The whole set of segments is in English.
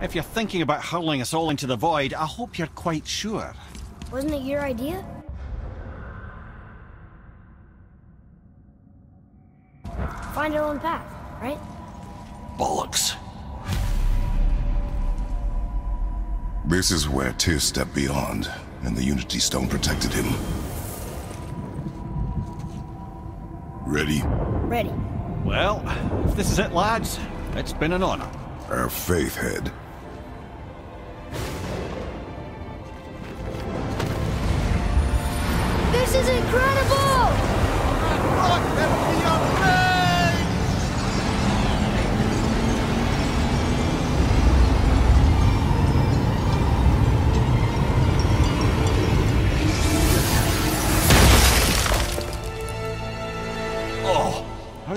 If you're thinking about hurling us all into the void, I hope you're quite sure. Wasn't it your idea? Find our own path, right? Bollocks. This is where Tyr stepped beyond, and the Unity Stone protected him. Ready? Ready. Well, if this is it, lads, it's been an honor. Our faith head.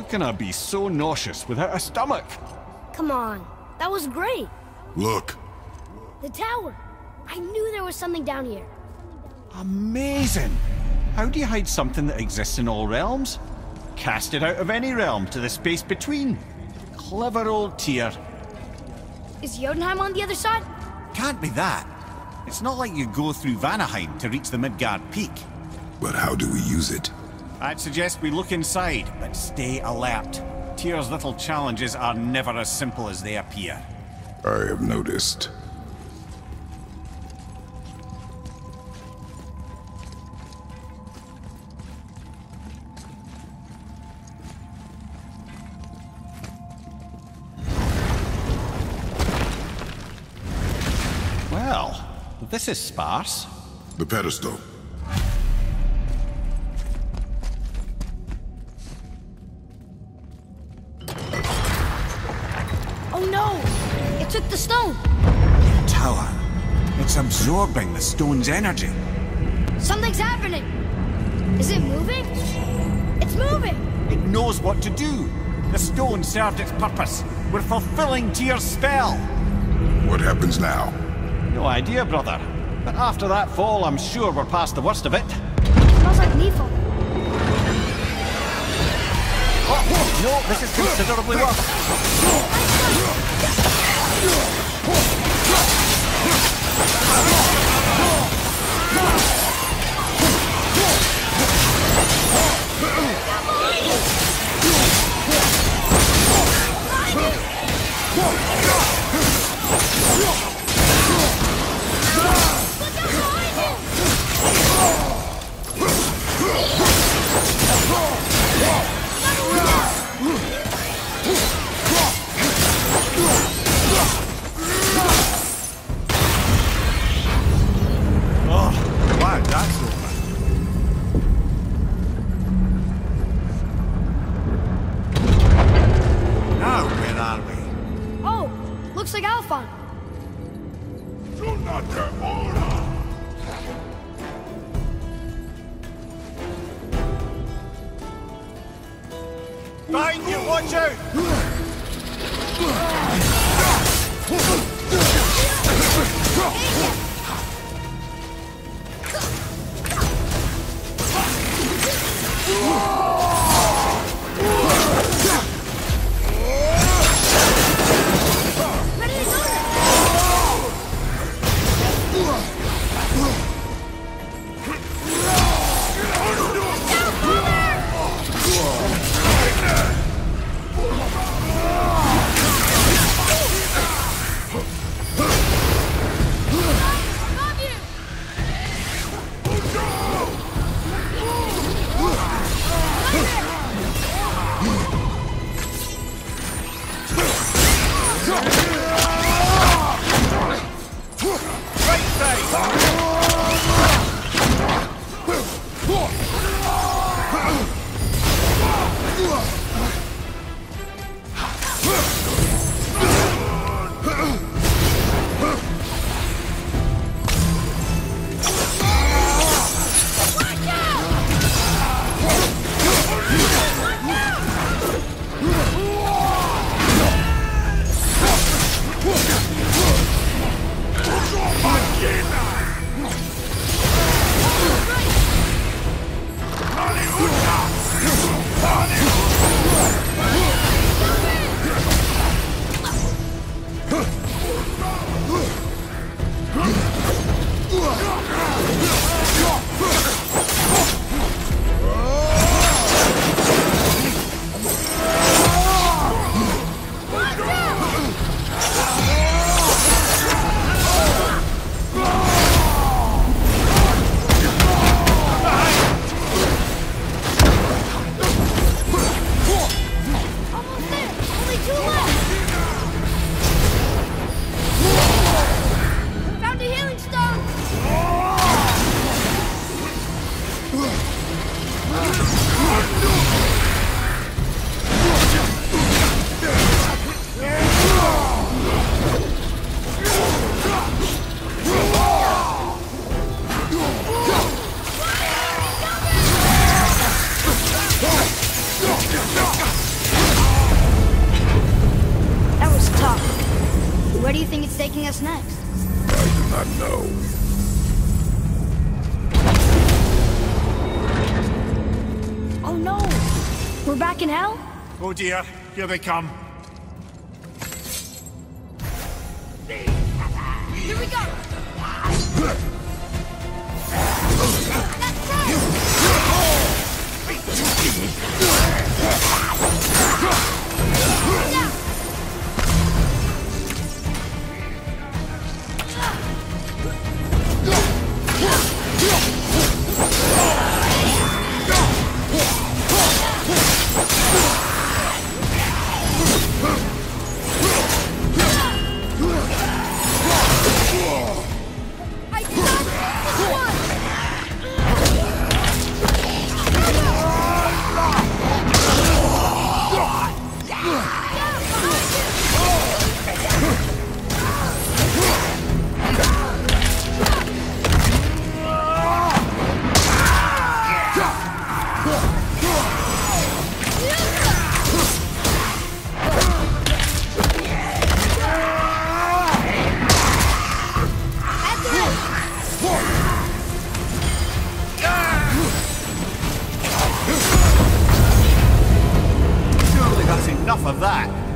How can I be so nauseous without a stomach? Come on. That was great. Look! The tower. I knew there was something down here. Amazing! How do you hide something that exists in all realms? Cast it out of any realm to the space between. Clever old Tyr. Is Jotunheim on the other side? Can't be that. It's not like you go through Vanaheim to reach the Midgard Peak. But how do we use it? I'd suggest we look inside, but stay alert. Tyr's little challenges are never as simple as they appear. I have noticed. Well, this is sparse. The pedestal. No! It took the stone! Tower. It's absorbing the stone's energy. Something's happening! Is it moving? It's moving! It knows what to do. The stone served its purpose. We're fulfilling Tyr's spell. What happens now? No idea, brother. But after that fall, I'm sure we're past the worst of it. smells like Nifl. Oh, oh, no, this is considerably worse. Oh, wow, that's over. Now, where are we? Oh, looks like Alfheim. Behind you, watch out! Where do you think it's taking us next? I do not know. Oh no! We're back in hell? Oh dear, here they come. Here we go! I Of that.